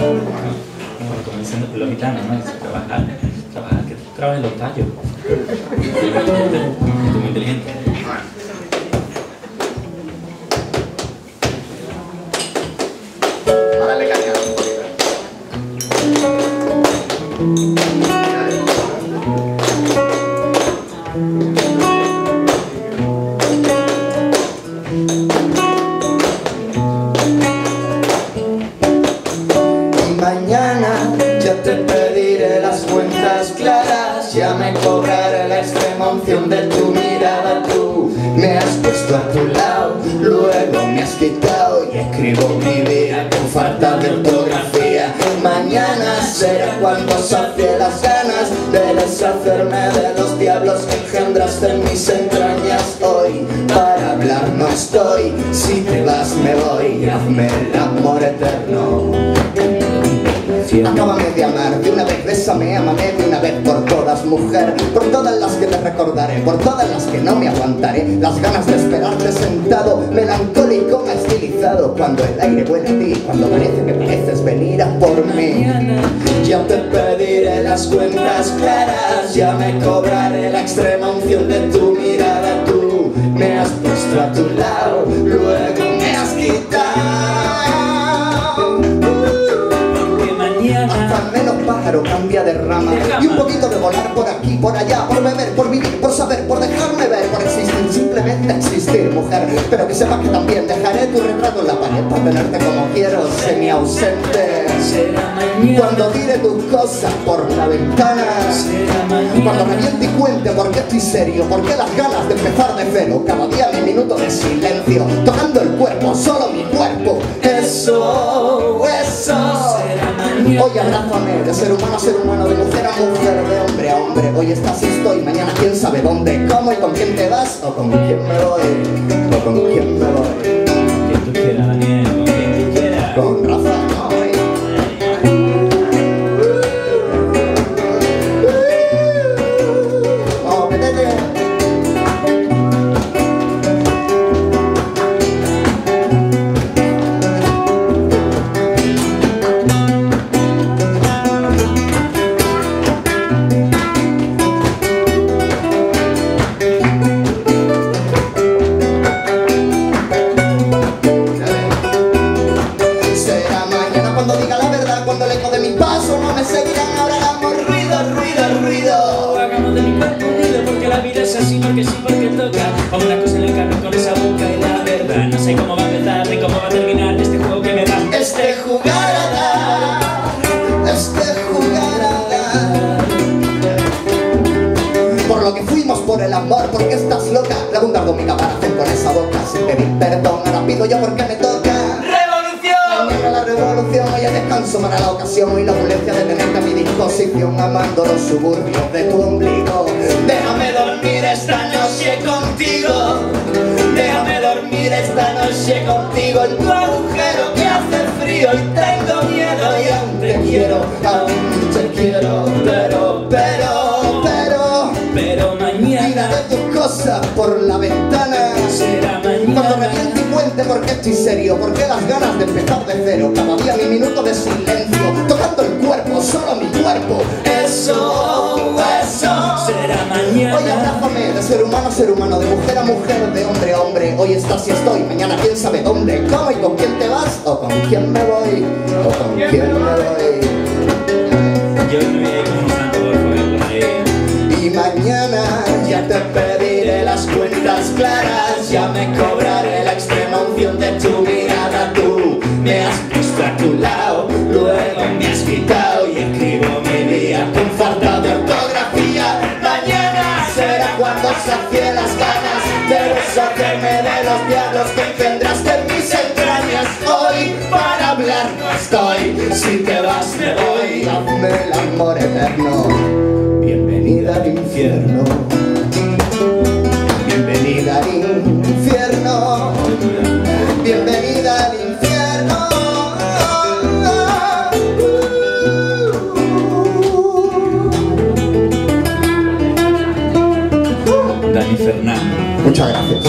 Comenzando por los gitanos, ¿no? Trabajar, trabajar, que trabajes los tallos. Muy inteligente. Ahora le un poquito. La extrema unción de tu mirada Tú me has puesto a tu lado, luego me has quitado Y escribo mi vida con falta de ortografía. Mañana será cuando sacie las ganas De deshacerme de los diablos que engendraste en mis entrañas. Hoy para hablar no estoy, si te vas me voy Hazme el amor eterno Acábame de amar de una vez, bésame, amame de una vez por todas, mujer. Por todas las que te recordaré, por todas las que no me aguantaré. Las ganas de esperarte sentado, melancólico, estilizado Cuando el aire huele a ti, cuando parece que pareces venir a por mí. Ya te pediré las cuentas claras, ya me cobraré la extrema unción de tu pájaro cambia de rama. Y un poquito de volar por aquí, por allá Por beber, por vivir, por saber, por dejarme Por existir, mujer Pero que sepas que también dejaré tu retrato en la pared Para tenerte como quiero, semi ausente será mañana. Cuando tire tus cosas por la ventana cuando mañana. reviente y cuente por qué estoy serio, por qué las ganas de empezar de cero, cada día mi minuto de silencio, tocando el cuerpo, solo mi cuerpo. Eso, eso. Será. Hoy abrázame, de ser humano a ser humano, de mujer a mujer, de hombre a hombre. Hoy estás y estoy, mañana quién sabe dónde, cómo y con quién te vas, o con quién me voy, o con quién me voy. Así, porque sí, porque toca. Pongo una cosa en el carro con esa boca y la verdad. No sé cómo va a empezar ni cómo va a terminar este juego que me da. Este jugar a dar, este jugar a dar. Por lo que fuimos por el amor, porque estás loca. Preguntando mi caparazón con esa boca sin pedir perdón. Ahora pido yo porque me toca. Mañana la revolución, hoy el descanso para la ocasión y la opulencia de tenerte a mi disposición, amando los suburbios de tu ombligo. Esta noche contigo en tu agujero que hace frío y tengo miedo y aún te quiero, aún te quiero, pero, pero, pero, Pero mañana tiraré tus cosas por la ventana. será Cuando me mañana. y cuente por qué estoy serio, por qué las ganas de empezar de cero, cada día mi minuto de silencio, tocando el cuerpo, solo mi cuerpo. Ser humano a ser humano, de mujer a mujer, de hombre a hombre. Hoy estás y estoy, mañana quién sabe dónde, cómo y con quién te vas, o con quién me voy, o con quién me voy. Yo no santo. Y mañana ya te pediré las cuentas claras, ya me cobraré la extrema unción de tu mirada. Tú me has puesto a tu lado, beso de los diablos que engendraste en mis entrañas. Hoy para hablar no estoy, si te vas me voy. Hazme el amor eterno, bienvenida al infierno. Fernando. Muchas gracias.